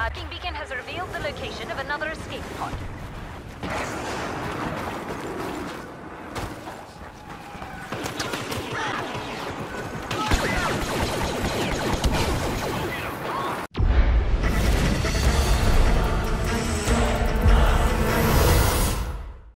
Uh, King Beacon has revealed the location of another escape pod.